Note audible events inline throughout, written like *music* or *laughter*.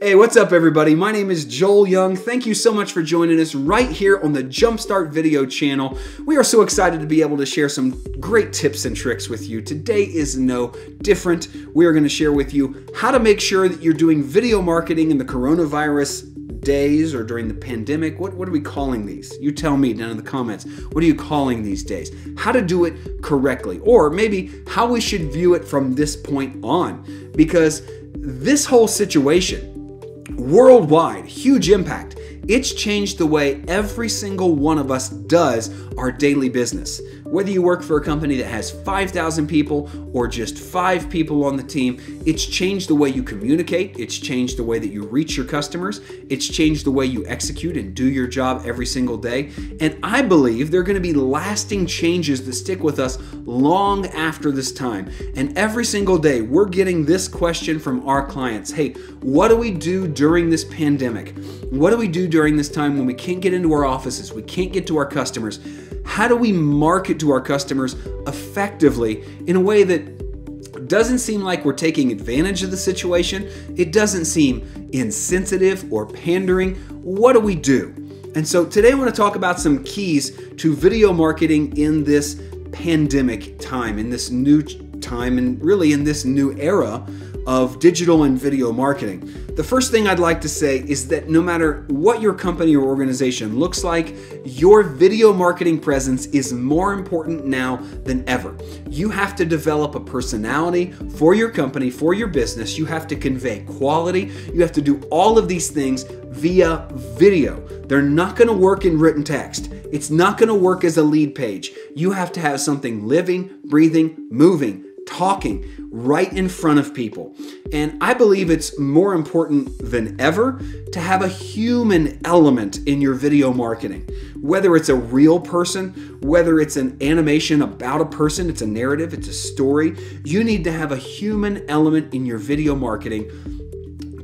Hey, what's up, everybody? My name is Joel Young. Thank you so much for joining us right here on the Jumpstart Video channel. We are so excited to be able to share some great tips and tricks with you. Today is no different. We are going to share with you how to make sure that you're doing video marketing in the coronavirus days or during the pandemic. What, what are we calling these? You tell me down in the comments. What are you calling these days? How to do it correctly, or maybe how we should view it from this point on. Because this whole situation, worldwide, huge impact. It's changed the way every single one of us does our daily business. Whether you work for a company that has 5,000 people or just five people on the team, it's changed the way you communicate. It's changed the way that you reach your customers. It's changed the way you execute and do your job every single day. And I believe there are going to be lasting changes that stick with us long after this time. And every single day, we're getting this question from our clients Hey, what do we do during this pandemic? What do we do during this time when we can't get into our offices? We can't get to our customers? How do we market to our customers effectively in a way that doesn't seem like we're taking advantage of the situation? It doesn't seem insensitive or pandering. What do we do? And so today I want to talk about some keys to video marketing in this pandemic time, in this new time, and really in this new era of digital and video marketing. The first thing I'd like to say is that no matter what your company or organization looks like, your video marketing presence is more important now than ever. You have to develop a personality for your company, for your business. You have to convey quality. You have to do all of these things via video. They're not going to work in written text. It's not going to work as a lead page. You have to have something living, breathing, moving talking right in front of people. And I believe it's more important than ever to have a human element in your video marketing. Whether it's a real person, whether it's an animation about a person, it's a narrative, it's a story, you need to have a human element in your video marketing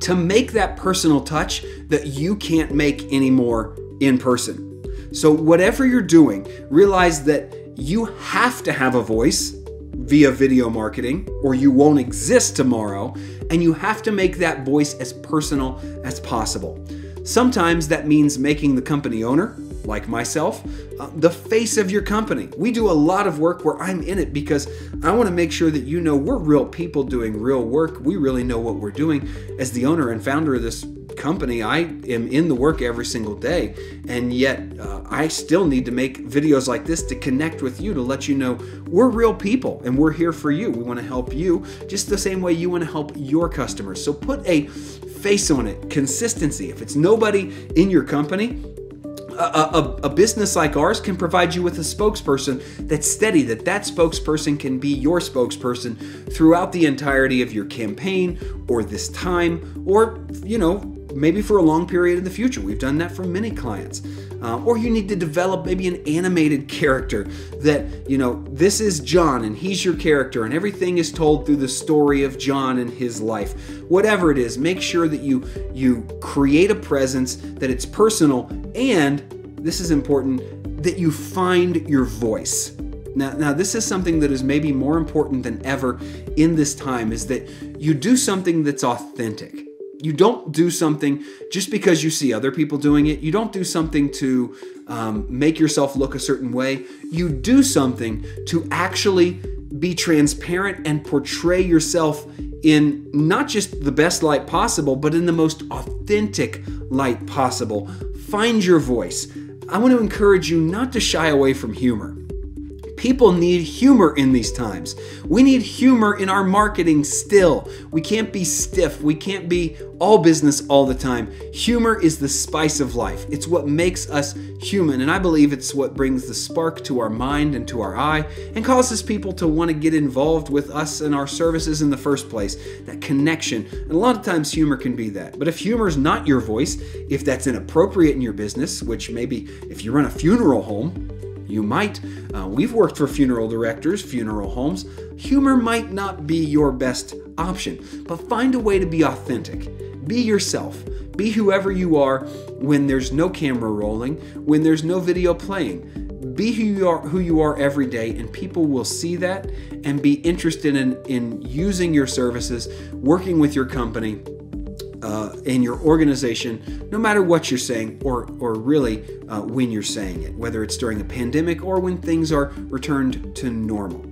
to make that personal touch that you can't make anymore in person. So, whatever you're doing, realize that you have to have a voice via video marketing or you won't exist tomorrow, and you have to make that voice as personal as possible. Sometimes that means making the company owner, like myself, uh, the face of your company. We do a lot of work where I'm in it because I want to make sure that you know we're real people doing real work. We really know what we're doing. As the owner and founder of this company, I am in the work every single day, and yet uh, I still need to make videos like this to connect with you to let you know we're real people and we're here for you. We want to help you just the same way you want to help your customers. So put a face on it, consistency. If it's nobody in your company, a, a, a, business like ours can provide you with a spokesperson that's steady that that spokesperson can be your spokesperson throughout the entirety of your campaign or this time or you know maybe for a long period in the future. We've done that for many clients. Uh, or you need to develop maybe an animated *laughs* character that, you know, this is John and he's your character and everything is told through the story of John and his life. Whatever it is, make sure that you you create a presence that it's personal and this is important that you find your voice. Now, now this is something that is maybe more important than ever in this time is that you do something that's authentic you don't do something just because you see other people doing it. You don't do something to um, make yourself look a certain way. You do something to actually be transparent and portray yourself in not just the best light possible, but in the most authentic light possible. Find your voice. I want to encourage you not to shy away from humor. People need humor in these times. We need humor in our marketing still. We can't be stiff. We can't be all business all the time. Humor is the spice of life. It's what makes us human, and I believe it's what brings the spark to our mind and to our eye and causes people to want to get involved with us and our services in the first place. That connection. And a lot of times humor can be that. But if humor is not your voice, if that's inappropriate in your business, which maybe if you run a funeral home, you might. Uh, we've worked for funeral directors, funeral homes. Humor might not be your best option, but find a way to be authentic. Be yourself. Be whoever you are when there's no camera rolling, when there's no video playing. Be who you are, who you are every day, and people will see that and be interested in, in using your services, working with your company, uh, in your organization, no matter what you're saying or, or really uh, when you're saying it, whether it's during a pandemic or when things are returned to normal.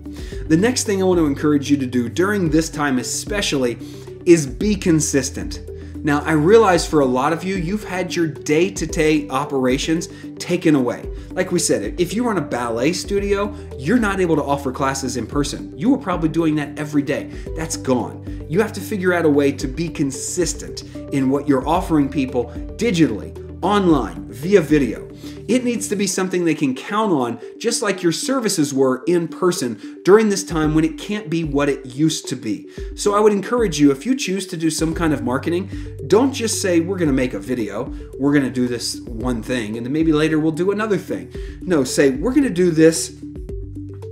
The next thing I want to encourage you to do during this time, especially, is be consistent. Now, I realize for a lot of you, you've had your day to day operations taken away. Like we said, if you run a ballet studio, you're not able to offer classes in person. You were probably doing that every day. That's gone. You have to figure out a way to be consistent in what you're offering people digitally, online, via video. It needs to be something they can count on, just like your services were in person during this time when it can't be what it used to be. So I would encourage you, if you choose to do some kind of marketing, don't just say, we're going to make a video, we're going to do this one thing, and then maybe later we'll do another thing. No, say, we're going to do this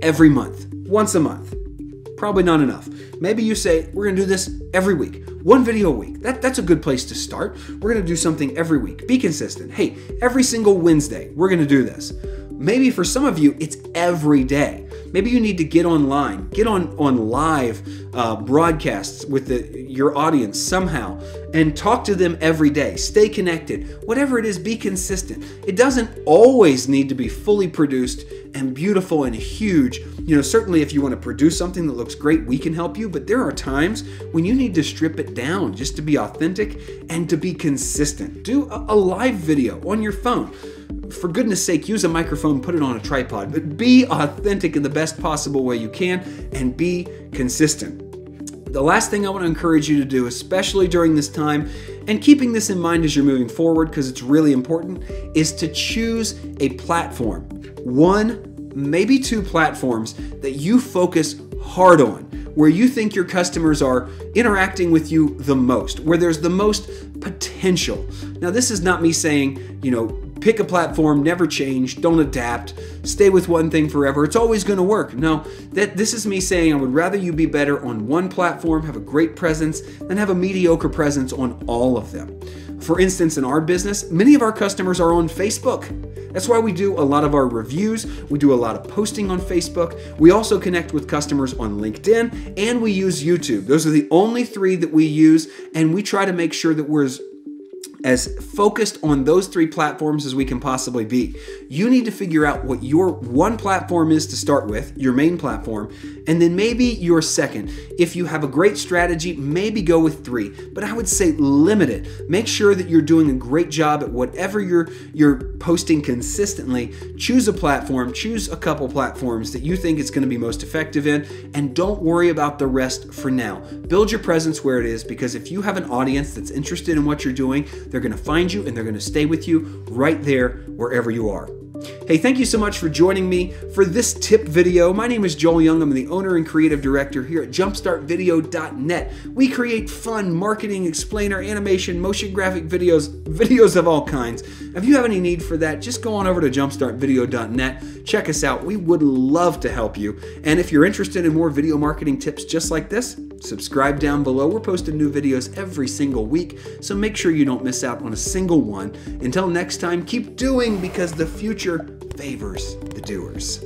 every month, once a month. Probably not enough. Maybe you say, we're to do this every week. One video a week. That, that's a good place to start. We're to do something every week. Be consistent. Hey, every single Wednesday, we're to do this. Maybe for some of you, it's every day. Maybe you need to get online, get on on live uh, broadcasts with the, your audience somehow, and talk to them every day. Stay connected. Whatever it is, be consistent. It doesn't always need to be fully produced and beautiful and huge. You know, certainly if you want to produce something that looks great, we can help you. But there are times when you need to strip it down just to be authentic and to be consistent. Do a, a live video on your phone for goodness sake, use a microphone, put it on a tripod, but be authentic in the best possible way you can and be consistent. The last thing I want to encourage you to do, especially during this time, and keeping this in mind as you're moving forward because it's really important, is to choose a platform. One, maybe two platforms that you focus hard on, where you think your customers are interacting with you the most, where there's the most potential. Now, this is not me saying, you know, pick a platform, never change, don't adapt, stay with one thing forever. It's always going to work. No, that this is me saying I would rather you be better on one platform, have a great presence, than have a mediocre presence on all of them. For instance, in our business, many of our customers are on Facebook. That's why we do a lot of our reviews. We do a lot of posting on Facebook. We also connect with customers on LinkedIn and we use YouTube. Those are the only three that we use, and we try to make sure that we're as as focused on those three platforms as we can possibly be. You need to figure out what your one platform is to start with, your main platform, and then maybe your second. If you have a great strategy, maybe go with three, but I would say limit it. Make sure that you're doing a great job at whatever you're you're posting consistently. Choose a platform, choose a couple platforms that you think it's going to be most effective in, and don't worry about the rest for now. Build your presence where it is because if you have an audience that's interested in what you're doing, they're going to find you and they're going to stay with you right there wherever you are. Hey, thank you so much for joining me for this tip video. My name is Joel Young. I'm the owner and creative director here at jumpstartvideo.net. We create fun marketing, explainer, animation, motion graphic videos, videos of all kinds. If you have any need for that, just go on over to jumpstartvideo.net. Check us out. We would love to help you. And if you're interested in more video marketing tips just like this, subscribe down below. We're posting new videos every single week, so make sure you don't miss out on a single one. Until next time, keep doing because the future favors the doers.